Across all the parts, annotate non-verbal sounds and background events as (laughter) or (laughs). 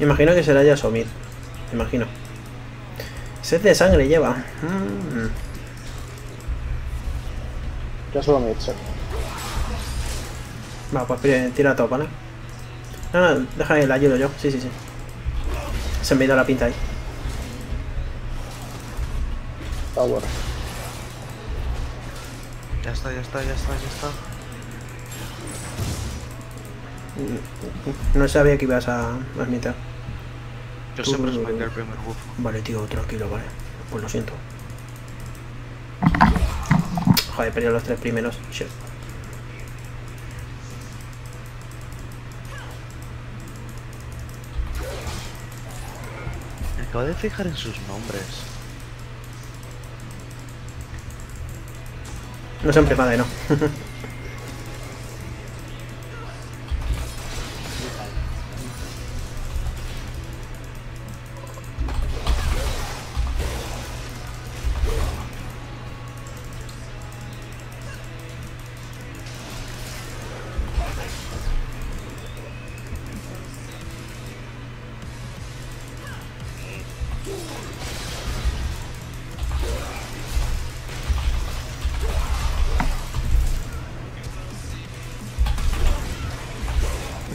Imagino que será Yasomir. Imagino. Sed de sangre lleva. Mm. Ya solo me hecho. Va, pues tira todo, ¿vale? No, no, deja que la ayudo yo. Sí, sí, sí. Se me ha ido la pinta ahí. Está bueno. Ya está, ya está, ya está, ya está. No sabía que ibas a admitir. Yo siempre smite el primer buff. Vale, tío, tranquilo, vale. Pues lo siento. Joder, perdido los tres primeros. Shit. Me acabo de fijar en sus nombres. No siempre padre, no. (laughs)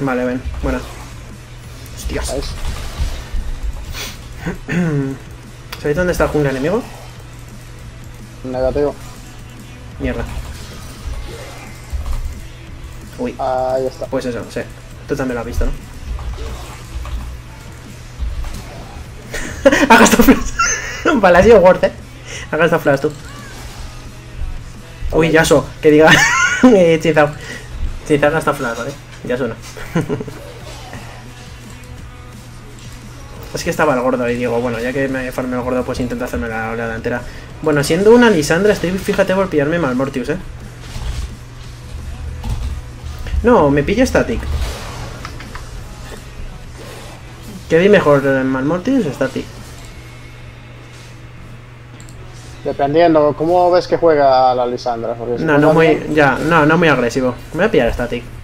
Vale, ven. Buena. Hostias. ¿Sabéis dónde está el jungla enemigo? Negativo. Mierda. Uy, Ahí está. pues eso, sí. Tú también lo has visto, ¿no? (laughs) ha gastado flash. (laughs) vale, ha sido worth, eh. Ha gastado flash tú. Uy, Yaso, que diga. (laughs) He hechizado. Ha gastado flash, ¿vale? Ya suena. es que estaba el gordo y digo, bueno, ya que me farme el gordo, pues intento hacerme la oleada entera. Bueno, siendo una Lisandra, estoy, fíjate, por pillarme Malmortius, ¿eh? No, me pillo Static. ¿Qué vi mejor, eh, Malmortius o Static? Dependiendo, ¿cómo ves que juega la Lisandra? Porque si No, no muy, ya, no, no muy agresivo. Me voy a pillar Static.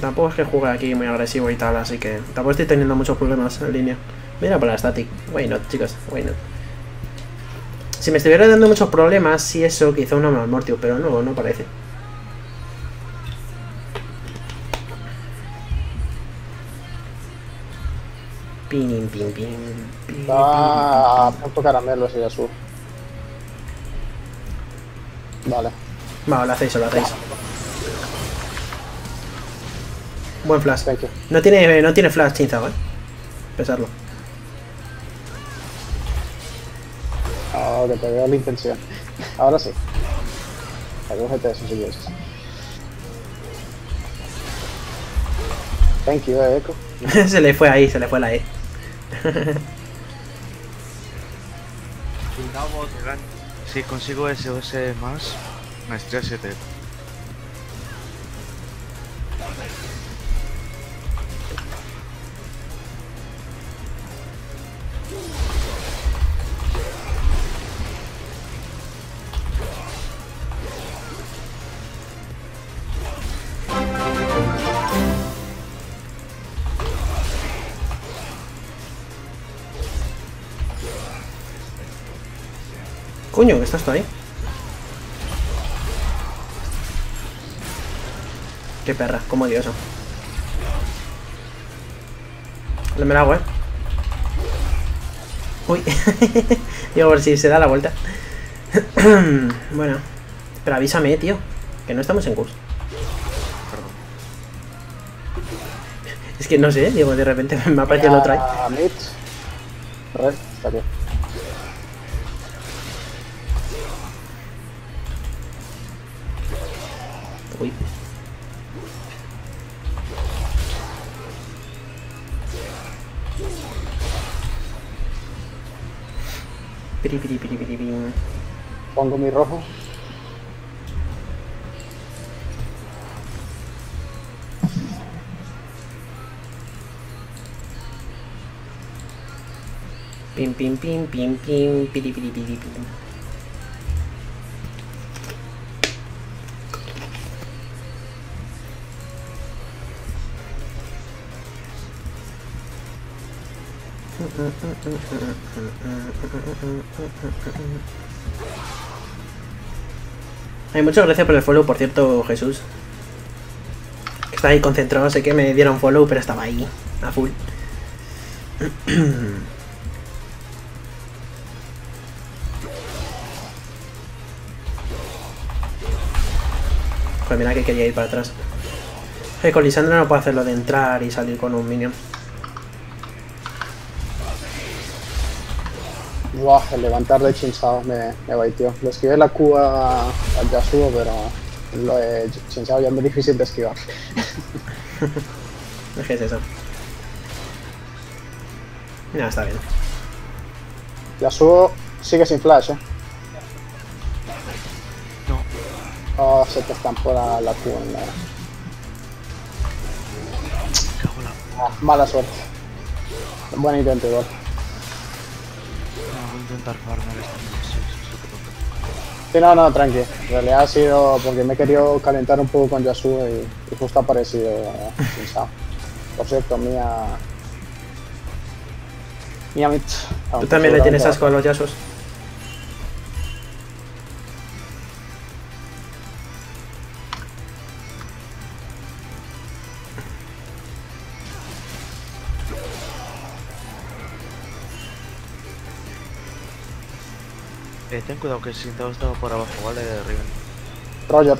Tampoco es que juegue aquí muy agresivo y tal, así que tampoco estoy teniendo muchos problemas en línea. Mira por la Static. Why not, chicos, why not. Si me estuviera dando muchos problemas, sí eso, quizá una Malmortius, pero no, no parece. Pin, pin, pin, pin, Ah, punto caramelo ese azul. Vale. Vale, lo hacéis, lo hacéis. Buen flash. Thank you. No tiene, no tiene flash chinzado, eh. Pesarlo. Ah, que te veo la intención. Ahora sí. Recógete eso si quieres. Thank you, eh, Echo. (laughs) se le fue ahí, se le fue la E. Si consigo SOS más, maestría 7. Coño, que estás tú ahí. Qué perra, como odioso. Le me la hago, eh. Uy. (laughs) Digo, por si se da la vuelta. (clears throat) bueno. Pero avísame, tío. Que no estamos en curso. Perdón. Es que no sé, digo, de repente (laughs) me ha parecido el otro ahí. Pongo mi rojo. Pim, pim, pim, pim, pim, piri, piri, pim. Hay muchas gracias por el follow, por cierto, Jesús. Que Está ahí concentrado, sé que me dieron follow, pero estaba ahí, a full. Joder, (clears throat) mira que quería ir para atrás. Eh, con Lisandra no puedo hacerlo de entrar y salir con un minion. Buah, el levantar de Chinsao me, me baitió. Le esquivé la Q a, a Yasuo, pero lo de Chinsao ya es muy difícil de esquivar. (laughs) ¿Qué es eso? No, está bien. Yasuo sigue sin flash, eh. No, Oh, se te estampó la, la Q en la... cago en la... Ah, mala suerte. Buen intento igual. Intentar farmear. Sí, no, no, tranqui. En realidad ha sido porque me he querido calentar un poco con Yasuo y, y justo ha aparecido eh. Por cierto, Mía... Mía Mit. ¿Tú también le tienes asco a los Yasos? Ten cuidado que si te estaba por abajo, ¿vale, Riven? Roger.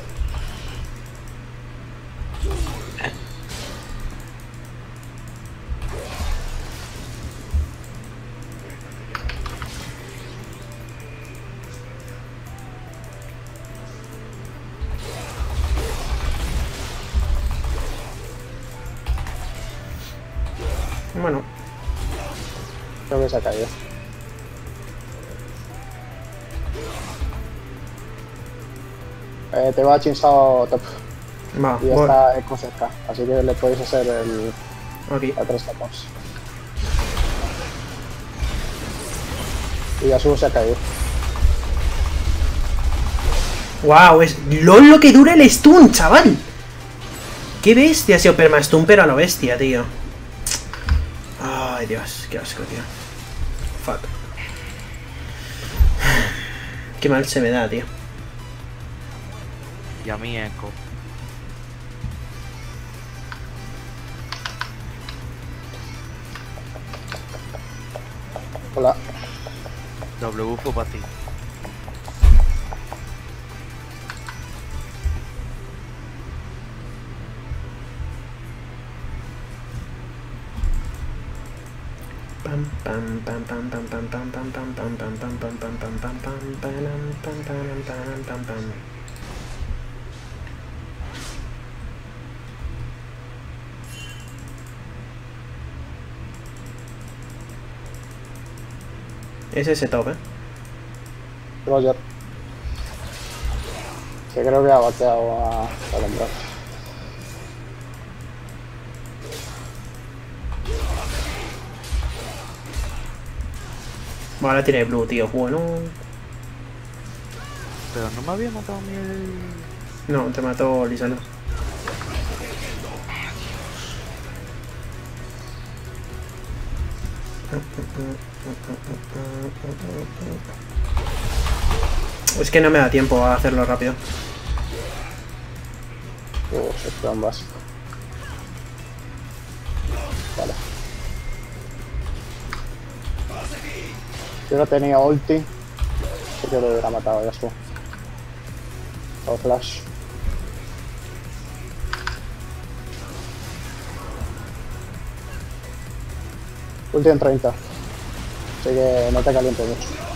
Bueno, Creo que se ha caído. Eh, te va a Chinsao top va, y ya voy. está cerca, así que le podéis hacer el, Aquí. a tres tapas. Y Yasuo se ha caído. ¡Wow! Es LOL lo que dura el stun, chaval. ¡Qué bestia! Ha sido permastun, pero a lo bestia, tío. Ay, Dios, qué asco, tío. Fuck. (sighs) Qué mal se me da, tío. Y a mí, Echo. Hola. Doble bufo para ti. Pam Es ese top, eh. Roger. Que creo que ha bateado a, a. Bueno, ahora tiene blue, tío. Bueno. Pero no me había matado a mí el... No, te mató Lisandro. Es que no me da tiempo a hacerlo rápido. Uh, se básico. Vale. Yo no tenía ulti. Que lo hubiera matado ya Yasuo. O flash. Ulti en 30. Así que no te calientes mucho.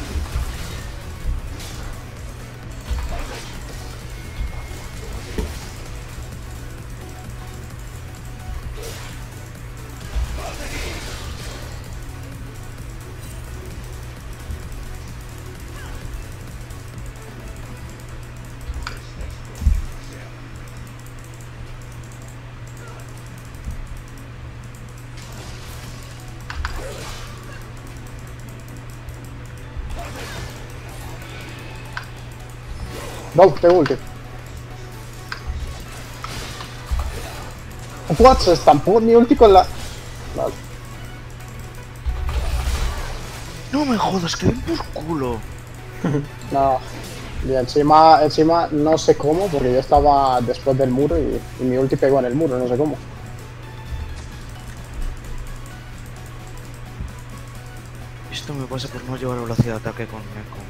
No, tengo ulti. What? Se estampó mi ulti con la... Vale. No me jodas, que ven por culo. (laughs) No. Y encima, encima no sé cómo, porque yo estaba después del muro y, y mi ulti pegó en el muro, no sé cómo. Esto me pasa por no llevar velocidad de ataque con... con,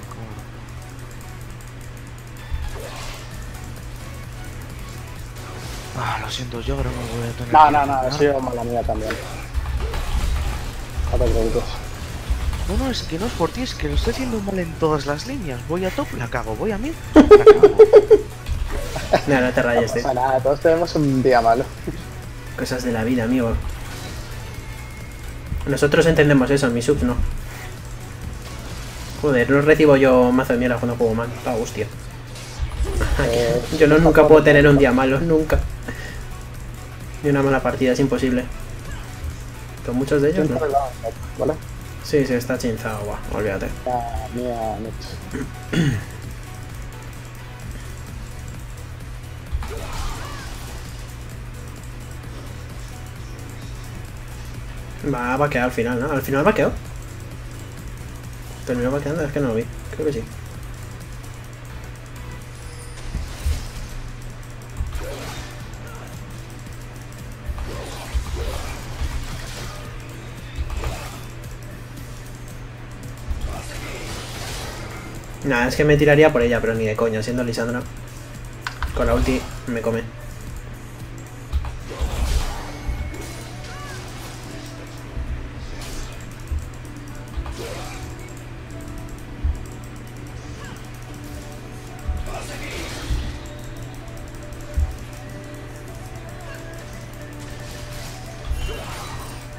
siento, yo ahora no voy a tener... No, que no, no, ha sido mala mía también. No te preocupes. No, no, es que no es por ti, es que lo estoy haciendo mal en todas las líneas. Voy a top, la cago. Voy a mid, la cago. (laughs) No, no te No rayes, tío. pasa nada, todos tenemos un día malo. Cosas de la vida, amigo. Nosotros entendemos eso, en mis subs no. Joder, no recibo yo mazo de mierda cuando juego mal. La hostia. (laughs) Eh, Yo no nunca puedo tener un día malo, nunca. Ni una mala partida, es imposible. Con muchos de ellos, no. Sí, sí, está chinzado, guau, olvídate. Ya, mía, Mitch. Va a vaquear al final, ¿no? Al final vaqueó. Terminó vaqueando, es que no lo vi. Creo que sí. Nada, es que me tiraría por ella, pero ni de coña, siendo Lisandra. Con la ulti me come.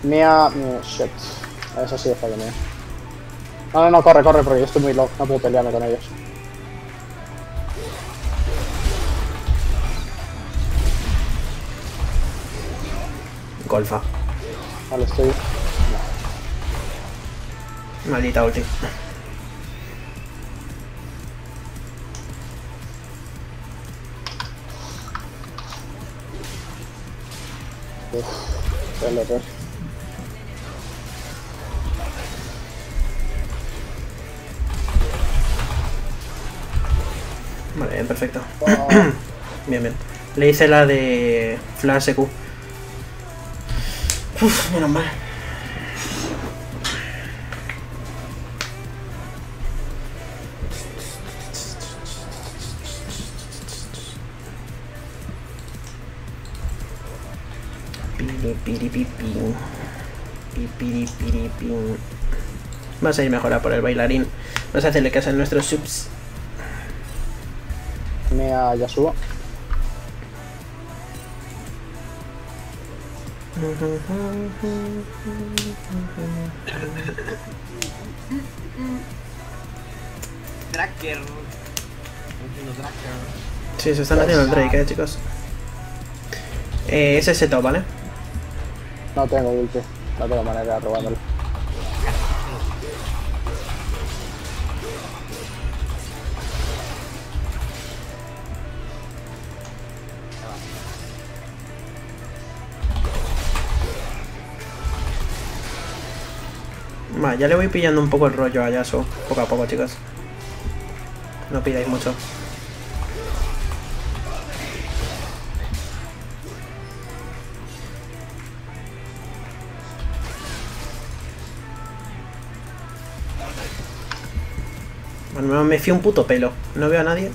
Mía, mía, shit. Eso sí es fallo mío. No, no, no, corre, corre, porque yo estoy muy low. No puedo pelearme con ellos. Golfa. Vale, estoy. Maldita ulti. Uf, el error. Vale, bien, perfecto. (clears throat) Bien, bien. Le hice la de Flash EQ. Uf, menos mal. Vas a ir mejor a por el bailarín. Vas a hacerle caso a nuestros subs. Mía, Yasuo. Tracker. Sí, se están haciendo el Drake, eh, chicos. Eh, es ese top, ¿vale? No tengo ulti. No tengo manera de robándolo. Ya le voy pillando un poco el rollo a Yasuo. Poco a poco, chicos. No pidáis mucho. Bueno, me- me fío un puto pelo. No veo a nadie.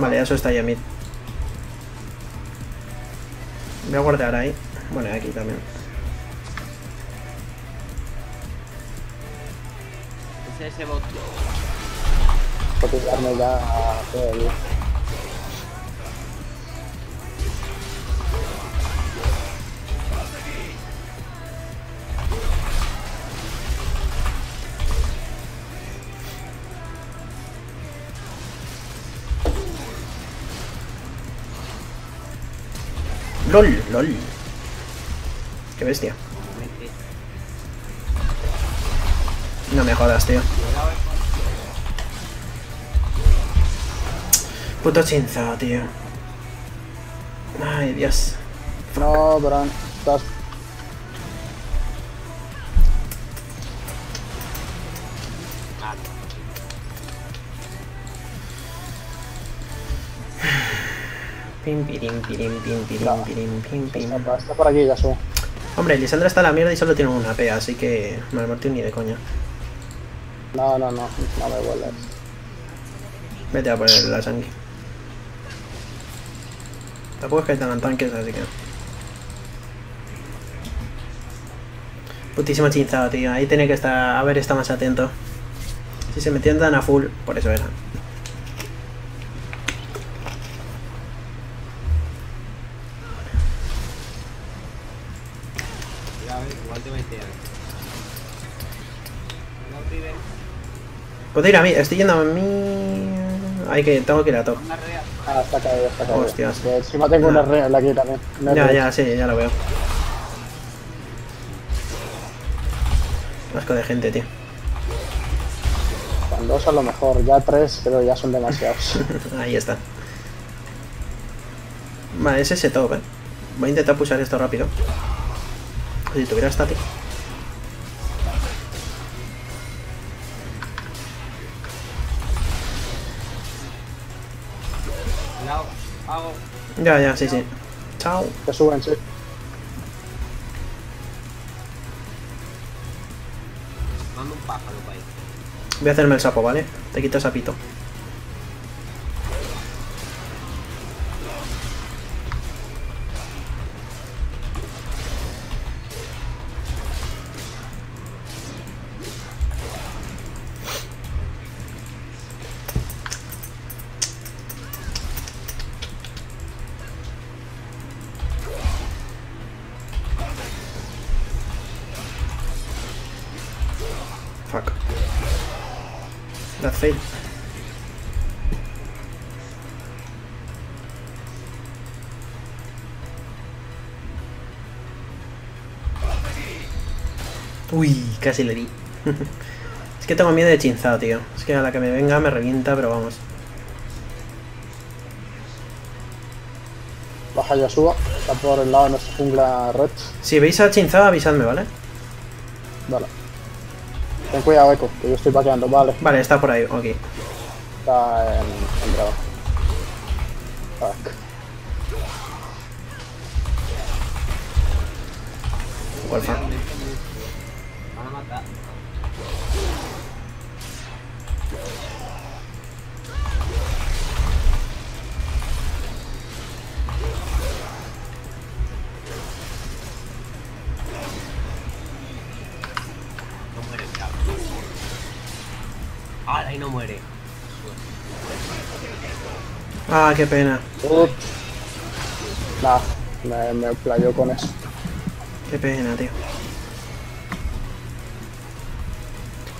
Vale, eso está ya mid. Voy a guardar ahí. Bueno, aquí también. Es ese bot. Tirarme ya a todo el- LOL, LOL. Qué bestia. No me jodas, tío. Puto chinza, tío. Ay, Dios. No, Bran, estás... Pim, pirim, pirim, pim, pirim, pirim, pim, pim. Está, por aquí, ya subo. Hombre, Lisandra está a la mierda y solo tiene una P, así que... Mal Martín ni de coña. No, no, no, no me vuelves. Vete a poner la sangre. Tampoco es que tengan tanques, así que... Putísimo chinzado, tío. Ahí tiene que estar... A ver, está más atento. Si se metían tan a full, por eso era. Puedo ir a mí, estoy yendo a mí... Hay que... Tengo que ir a top. Ah, está caído, está caído. Hostias. Que encima tengo una real aquí también. Una Ya, real. ya, sí, ya lo veo. Asco de gente, tío. Con dos a lo mejor, ya tres, pero ya son demasiados. (laughs) Ahí está. Vale, es ese top, eh. Voy a intentar pulsar esto rápido. Si tuviera static. Ya, ya, sí, sí. Chao. que suben, sí. Mando un pájaro para ahí. Voy a hacerme el sapo, ¿vale? Te quito el sapito. Uy, casi le di. (laughs) es que tengo miedo de chinzado, tío. Es que a la que me venga me revienta, pero vamos. Baja Yasuo, está por el lado de nuestra jungla red. Si veis a chinzado, avisadme, ¿vale? Vale. Ten cuidado, Echo, que yo estoy paqueando, vale. Vale, está por ahí, ok. Está en, en dragón. Ahora ahí no muere. Ah, qué pena. Ut. Nah, me, me playó con eso. Qué pena, tío.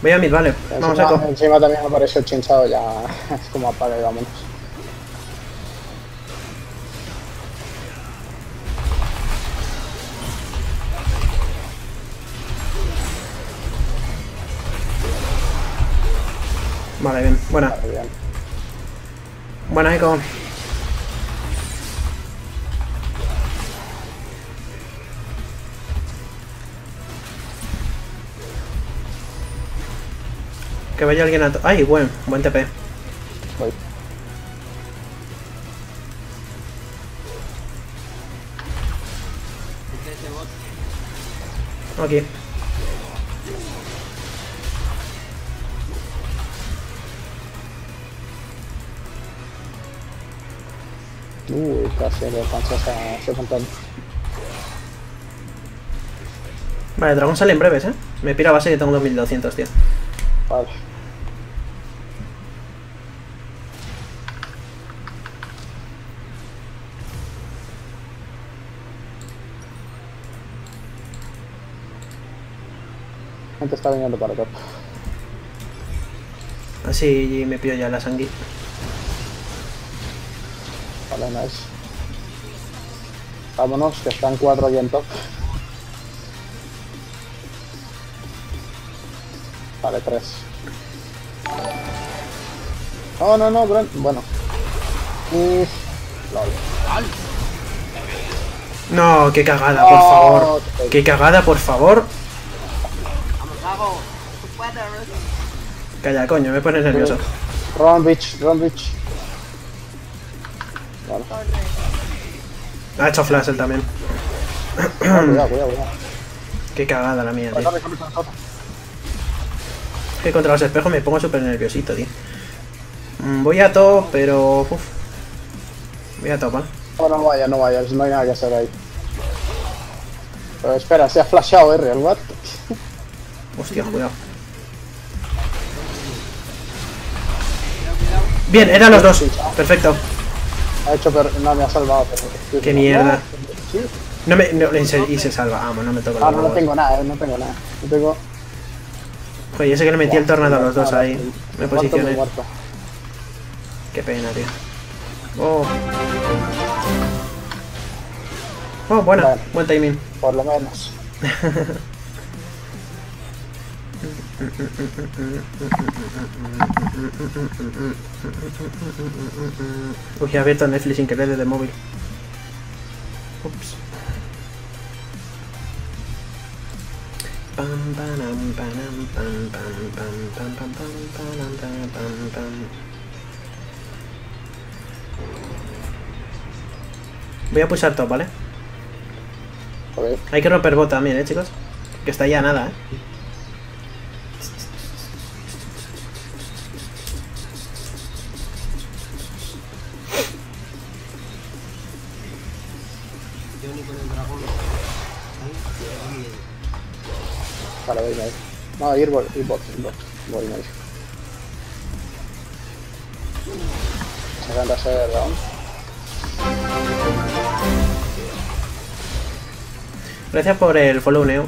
Voy a mid, vale. Vamos, Encima, Echo. encima también apareció chinchado, ya (laughs) es como apaga y vámonos. Buena. Buena, Echo. Que vaya alguien a... ¡Ay, buen! Buen TP. Aquí. Casi le alcanzas a ese montón. Vale, dragón sale en breves, ¿eh? Me pira base que tengo 2200, tío. Vale. Gente está viniendo para top. Así me pillo ya la sangre. Vale, nice. Vámonos, que están cuatro aquí en top. Vale, tres. No, no, no, Brent. Bueno. Uf. Lol. No, qué cagada, por Oh, favor. qué- Qué cagada, por favor. Calla, coño, me pones nervioso. Run, bitch, run, bitch. Ha hecho flash él también. Ah, cuidado, cuidado, cuidado. Qué cagada la mía, tío. Es que contra los espejos me pongo súper nerviosito, tío. Mm, Voy a top, pero... Uf. Voy a top, ¿vale? No, no vayas, no vayas, no hay nada que hacer ahí. Pero espera, se ha flashado R, el what? (laughs) Hostia, cuidado. Bien, eran los dos. Perfecto. Ha hecho, pero no me ha salvado. Pero... Qué mierda. Sí. No me, no, y, se, y se salva. Vamos, no me toca Ah, no, no tengo nada, eh, no tengo nada. No tengo. Joder, yo sé que le metí el tornado a los dos ahí. Me posicioné. Qué pena, tío. Oh. Oh, buena. Vale. Buen timing. Por lo menos. (laughs) Uy, he abierto Netflix sin querer desde móvil. Ups. Pam, panam, panam, pam, pam, pam, pam, pam, pam, panam, pam, pam, pam. Voy a pulsar top, ¿vale? Hay que romper bot también, ¿eh, chicos? Que está ya nada, ¿eh? Ni con el dragón. Vale, voy ahí. No, ir bot, ir bot, ir bot. Voy ahí. Se van a hacer round. Gracias por el follow, Neo.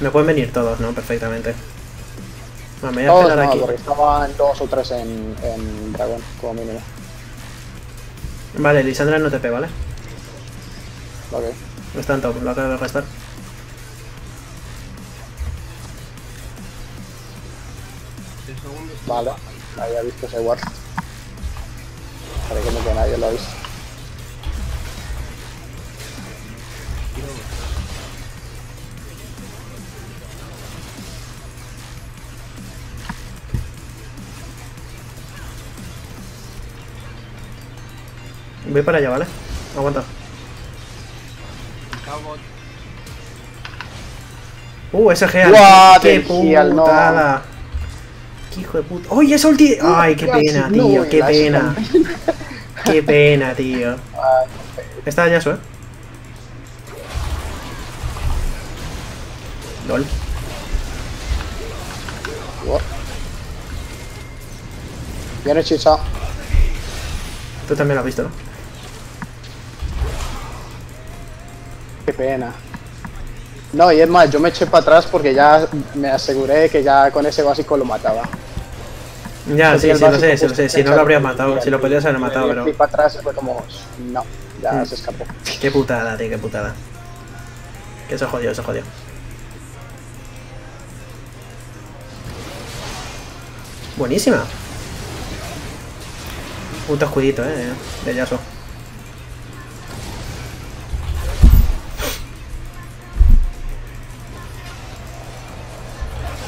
Me pueden venir todos, ¿no? Perfectamente. Bueno, me voy a Todos esperar no, aquí. porque estaban dos o tres en, en dragón, como mínimo. Vale, Lisandra no te pe, ¿vale? Ok. Está en top, lo acabo de segundos. Vale. Ahí ha visto ese ward. Parece que nadie lo ha visto. Voy para allá, ¿vale? Aguanta. Uh, ese Geal. ¡Qué Geal, no. putada! ¡Qué hijo de puta! ¡Uy, esa ulti! ¡Ay, qué pena, tío! ¡Qué pena! ¡Qué pena, tío! Está Yasuo, ¿eh? LOL. Viene Chicha. Tú también lo has visto, ¿no? Qué pena. No, y es más, yo me eché para atrás porque ya me aseguré que ya con ese básico lo mataba. Ya, sí, sí, lo sé, sí, lo sé. Si no lo habría el- matado, si lo podías haber matado, Y pero... fui para atrás y fue como, no, ya Mm. se escapó. Qué putada, tío, qué putada. Que se jodió, se jodió. Buenísima. Puto escudito, eh, de Yasuo.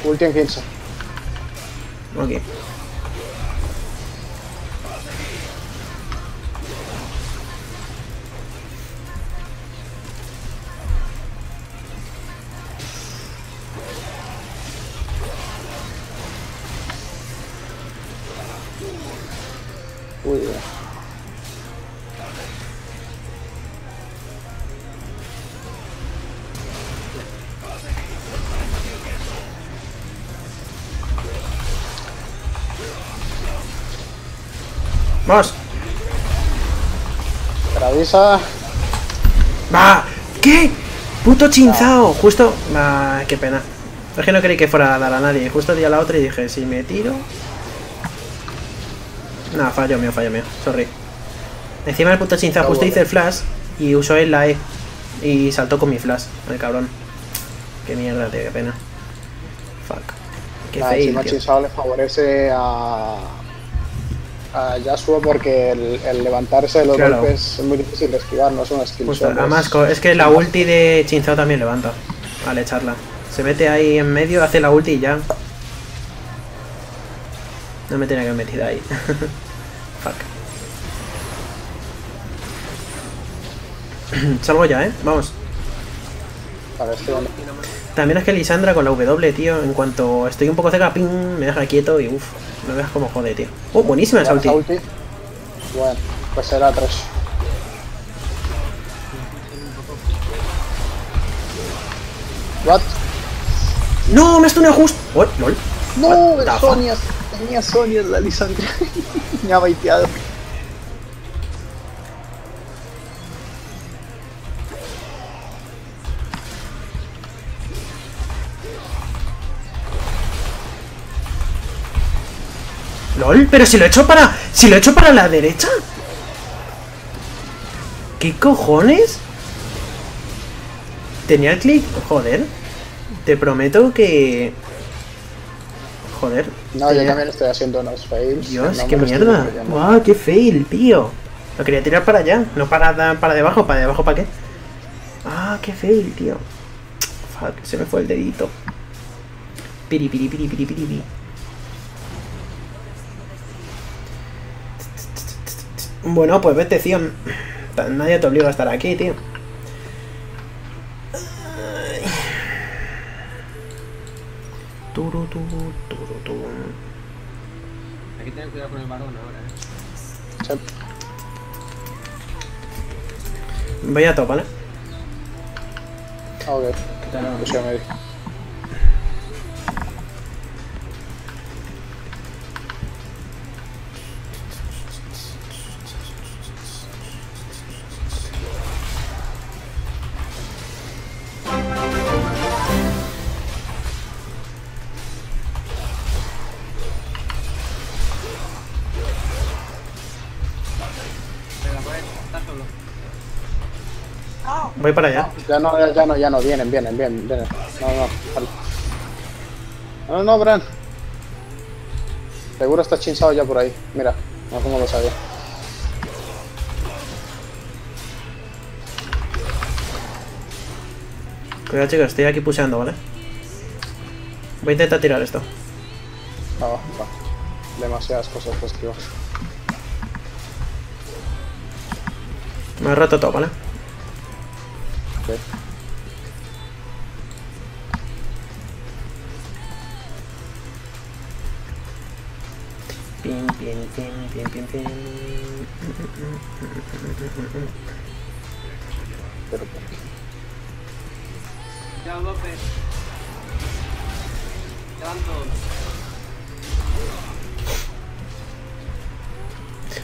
Ulti en 15. Ok. Uy. ¡Vamos! ¡Va! ¿Qué? ¡Puto chinzao! Justo... Ah, qué pena. Es que no creí que fuera a dar a nadie. Justo di a la otra y dije, si me tiro... Nah, fallo mío, fallo mío. Sorry. Encima el puto chinzao No, justo bueno. hice el flash y usó él la E. Y saltó con mi flash, el cabrón. Qué mierda, tío, qué pena. Fuck. Qué fail, encima tío. Chinchao le favorece a, a Yasuo porque el, el levantarse de los Claro. golpes es muy difícil de esquivar, no es una skill Justo, además, es- que la ulti de Chinzao también levanta al echarla. Se mete ahí en medio, hace la ulti y ya. No me tenía que haber metido ahí. (laughs) Fuck. (clears throat) Salgo ya, ¿eh? Vamos. Vale, estoy También es que Lisandra con la W, tío, en cuanto estoy un poco cerca, ping, me deja quieto y uff, no veas cómo jode, tío. Oh, buenísima esa ulti. ulti. Bueno, pues será 3. What? ¡No! ¡Me estuneado justo! Oh, lol. No? Sonia, tenía Sonia la Lisandra. (laughs) Me ha baiteado. LOL, pero si lo he hecho para. Si lo he hecho para la derecha. ¿Qué cojones? Tenía el clic. Joder. Te prometo que. Joder. No, yo también estoy haciendo unos fails. Dios, No qué mierda. Guau, qué fail, tío. Lo quería tirar para allá, no para, para debajo. ¿Para debajo para qué? Ah, qué fail, tío. Fuck, se me fue el dedito. Piri, piri, piri, piri, piri, piri. Bueno, pues vete, tío. Nadie te obliga a estar aquí, tío. Turu, turu, turu, turu. Hay que tener cuidado con el varón ahora, eh. Sí. Voy a top, ¿vale? Ok, pues Voy para allá. Ya no, ya, no, ya no, vienen, vienen, vienen, vienen. No, no. No, no, Bran. Seguro está chinzado ya por ahí. Mira, no como lo sabía. Cuidado, chicos, estoy aquí puseando, ¿vale? Voy a intentar tirar esto. No, no. Demasiadas cosas esquivar. Me he roto todo, ¿vale? Ok. Pim, pim, pim, pim, pim, pim. Pero, Ya, López. Ya todos.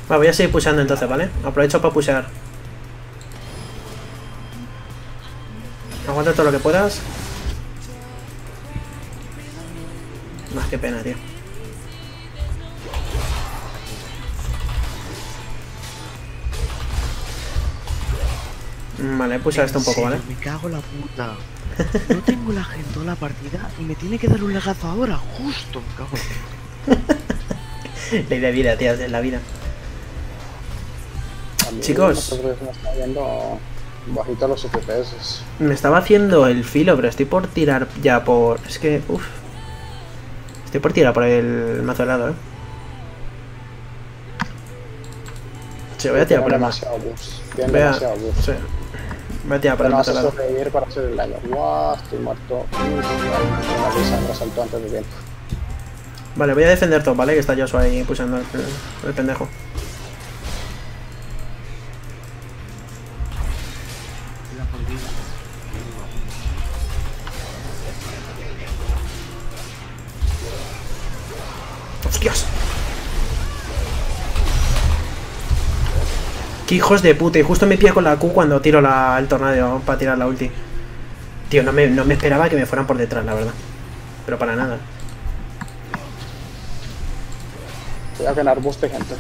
Vale, voy a seguir puseando entonces, ¿vale? Aprovecho para pusear. Aguanta todo lo que puedas. Más que pena, tío. Vale, he puseado esto un poco, ¿vale? Me cago en la puta. No tengo la gente toda la partida y me tiene que dar un legazo ahora, justo. Me cago en (laughs) Ley de vida, tío, es la vida. a Chicos. No bajito los FPS. Me estaba haciendo el filo, pero estoy por tirar ya por... Es que, uff. Estoy por tirar por el mazo helado, eh. Sí, voy a tirar por el mazo. demasiado boost. Tiene Voy a... demasiado boost. Sí. Voy a tirar por Pero el mazo helado. sobrevivir para hacer el daño. Guau, estoy muerto. La saltó antes de tiempo. Vale, voy a defender top, ¿vale? Que está Joshua ahí pulsando el, el pendejo. ¡Qué hijos de puta! Y justo me pilla con la Q cuando tiro la, el tornado para tirar la ulti. Tío, no me, no me esperaba que me fueran por detrás, la verdad. Pero para nada. Cuidado que en arbusto hay gente.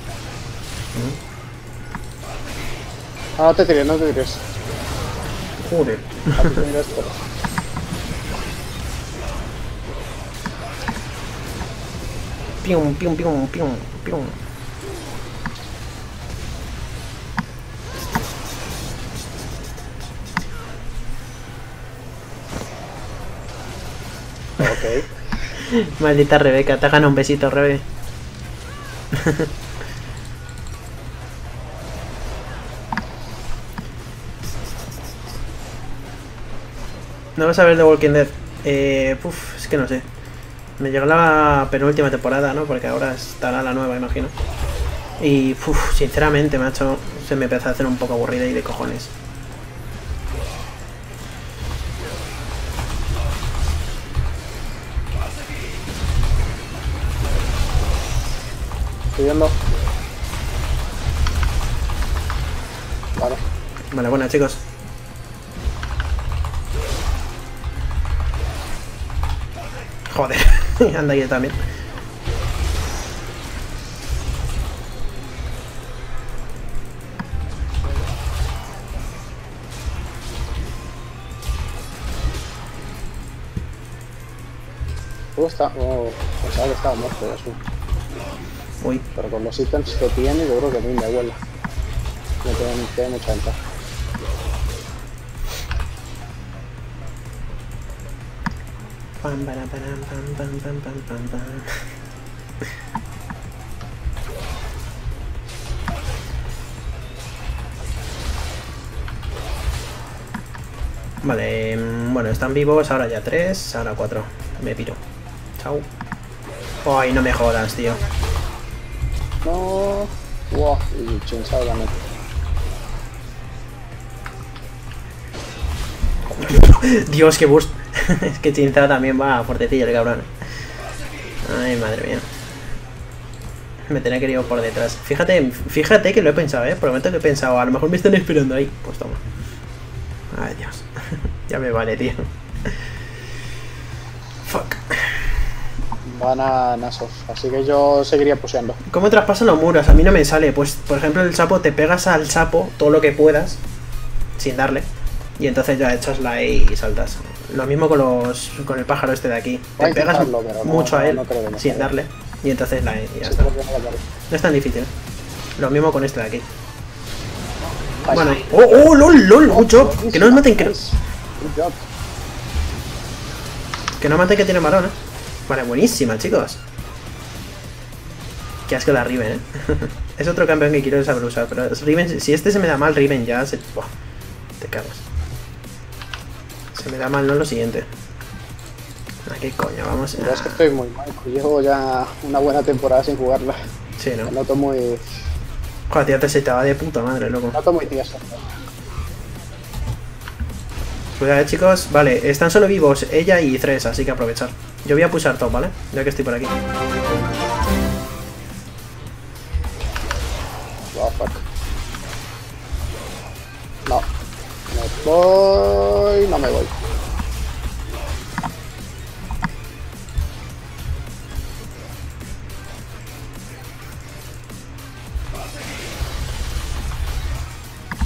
Ah, no te tires, no te tires. Joder. A ti te tires, pero- Pium, pium, pium, pium, pium. (laughs) Maldita Rebeca, te gana un besito, Rebe. (laughs) no vas a ver The Walking Dead. Eh, uf, es que no sé. Me llegó la penúltima temporada, ¿no? Porque ahora estará la nueva, imagino. Y, uf, sinceramente, macho, se me empezó a hacer un poco aburrida y de cojones. Vale, buena, chicos. Joder, (laughs) anda ahí también. Está. Oh, pensaba que estaba muerto ya su. Uy, Pero con los ítems que tiene, yo creo que a mí me huele. Me tiene, tiene mucha ventaja. Pam, para, pam, pam, pam, pam, pam, pam. Vale, mm, bueno, están vivos, ahora ya tres, ahora cuatro. Me piro. Chao. Ay, no me jodas, tío. No. Wow. (laughs) Dios, qué burst. (laughs) es que Chinzao también va fuertecillo el cabrón. Ay, madre mía. Me tenía querido por detrás. Fíjate, fíjate que lo he pensado, eh. Prometo que he pensado, a lo mejor me están esperando ahí. Pues toma. Ay, Dios. (laughs) ya me vale, tío. Fuck. Van a Nasos. Así que yo seguiría puseando. ¿Cómo traspasan los muros? A mí no me sale. Pues, por ejemplo, el sapo, te pegas al sapo todo lo que puedas, sin darle. Y entonces ya echas la E y saltas. Lo mismo con los con el pájaro este de aquí. Te pegas no- mucho a él no sin darle. Y entonces la y ya Sí, está. no es tan difícil. Lo mismo con este de aquí. Bueno. ¡Oh, oh, lol, lol! ¡Good job! Que no os maten, que no, que no maten que tiene varón, eh. Vale, buenísima, chicos. Qué asco la Riven, eh. (laughs) es otro campeón que quiero saber usar, pero Riven, si este se me da mal, Riven ya se. Buah, te cagas. Se me da mal, no lo siguiente. Ah, qué coño, vamos Pero es que a. estoy muy mal. pues Llevo ya una buena temporada sin jugarla. Sí, Me ¿no? noto muy. Joder, tío, te se te va de puta madre, loco. Me noto muy tieso. Cuidado, eh, chicos. Vale, están solo vivos ella y Tres, así que aprovechar. Yo voy a pulsar top, ¿vale? Ya que estoy por aquí. Voy. No me voy.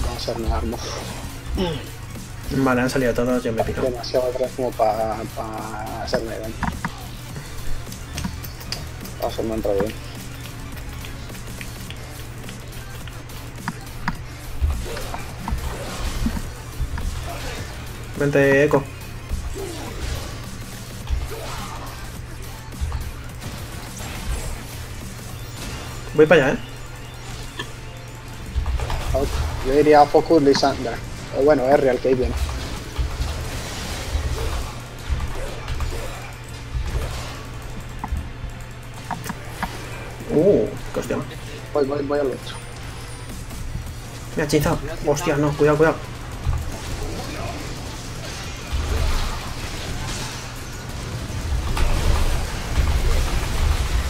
Vamos a mi arma. Vale, han salido todos, yo me pico. Demasiado atrás como para hacerme daño. Vamos a hacerme entrar bien. Vente, Eco. Voy para allá, ¿eh? Yo diría Focus Lisandra. O bueno, R al que ahí viene. Uh, qué hostia. Voy, voy, voy al otro. Me ha hechizado. Hostia, no, cuidado, cuidado.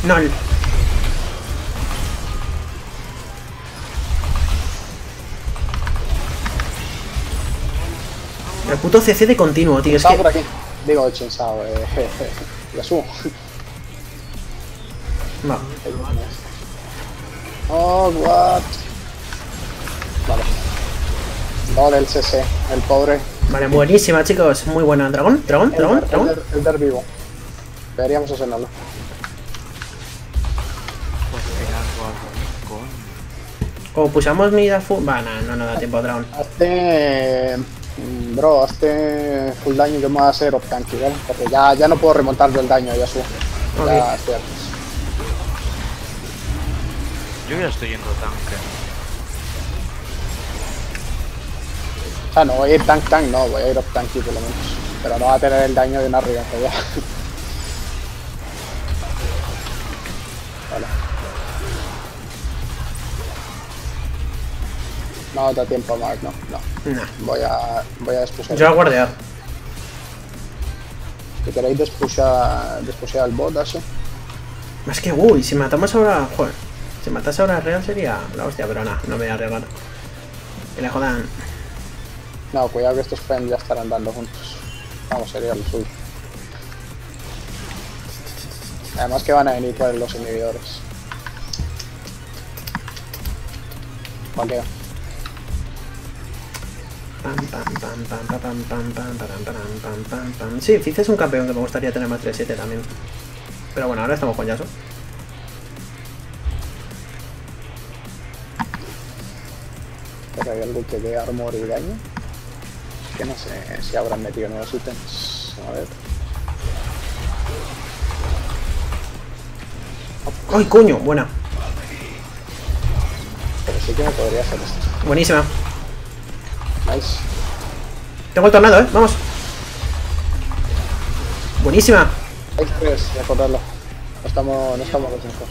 No, el- El puto CC de continuo, tío. Es Estaba por que. aquí. Digo, Chinsao, eh, (laughs) Yasuo. No. Oh, what? Vale. No del CC, el pobre. Vale, buenísima, chicos. Muy buena. ¿Dragón? ¿Dragón? ¿Dragón? El, ¿Dragón? der, el der vivo. Deberíamos hacerlo. O pusamos mi full. Va, no, no nos da tiempo a dragón. Hazte. Bro, hazte full daño yo me voy a hacer off tanky, ¿vale? Porque ya, ya no puedo remontar yo el daño. Ya Ok. estoy harto. Yo ya estoy yendo tanque. O sea, no voy a ir tank tank, no, voy a ir off tanky por lo menos. Pero no va a tener el daño de una riganza ya. (laughs) Vale. No da tiempo más, no, no. Nah. Voy a, voy a despusar. Yo a guardear. Si queréis despusar, despusar al bot, así. Es que, uy, si matamos ahora. Joder. Si matas ahora a Real sería la hostia, pero nada, no me voy a arriesgar. Que le jodan. No, cuidado que estos frames ya estarán dando juntos. Vamos, sería lo suyo. Además que van a venir por los inhibidores. Vaqueo. Sí, Fizz es un campeón que me gustaría tener más 3-7 también. Pero bueno, ahora estamos con Yasuo. Pero hay algo que dé armor y daño. Que no sé si habrán metido nuevos ítems. A ver. ¡Ay, coño! Buena. Pero sí que me podría hacer esto. Buenísima. Tengo el tornado, ¿eh? Vamos. Buenísima. Hay tres, recordarlo. No estamos, no estamos los cinco.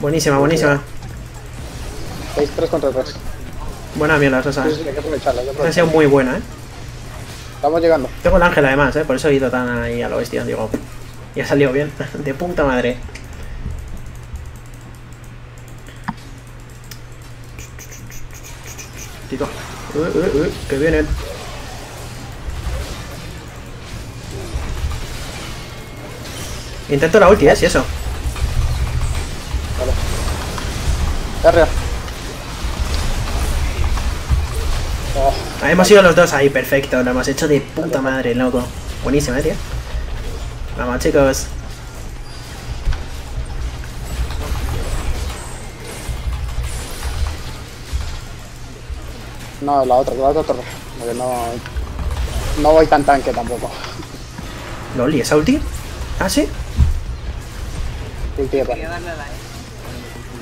Buenísima, buenísima. Seis, tres contra tres. Buena mierda, esa. Sí, sí, hay que aprovecharla, ha sido muy buena, ¿eh? Estamos llegando. Tengo el ángel además, ¿eh? Por eso he ido tan ahí a lo bestia. Digo, y ha salido bien. (laughs) De puta madre. Tito. Uh, uh, que vienen. Intento la ulti, ¿eh? Si eso. Vale. Oh, Ahí hemos ido los dos ahí, perfecto. Lo hemos hecho de puta madre, loco. Buenísima, eh, tío. Vamos, chicos. No, la otra, la otra torre. Porque no. No voy tan tanque tampoco. ¿Lol? ¿Y esa ulti? ¿Ah, sí? Ulti de Quería perro. darle a la E.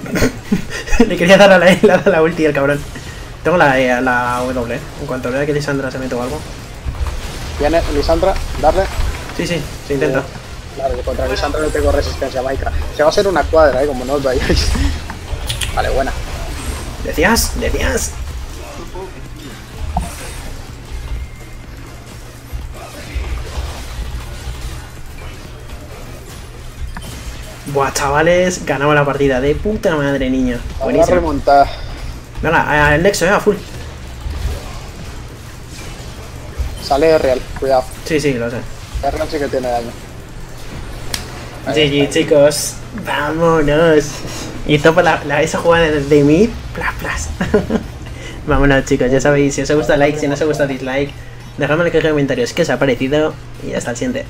(laughs) Le quería dar a la, E, le ha dado la ulti al cabrón. Tengo la, E, la W, ¿eh? En cuanto vea que Lisandra se mete o algo. Viene Lisandra, darle. Sí, sí, se intenta. Claro, que contra Lisandra no tengo resistencia, Maika. Se va a hacer una cuadra, eh, como no os vayáis. (laughs) Vale, buena. ¿Decías? ¿Decías? Buah, chavales, ganamos la partida de puta madre, niño. Vamos a Buenísimo. remontar. Venga, al nexo, eh, a full. Sale real, cuidado. Sí, sí, lo sé. Real sí que tiene daño. GG, chicos. Vámonos. Y topa la, la, esa jugada de, de mid. Plas, plas. (laughs) Vámonos, chicos. Ya sabéis, si os gusta like, si no os gusta dislike. Dejadme en los comentarios qué os ha parecido. Y hasta el siguiente.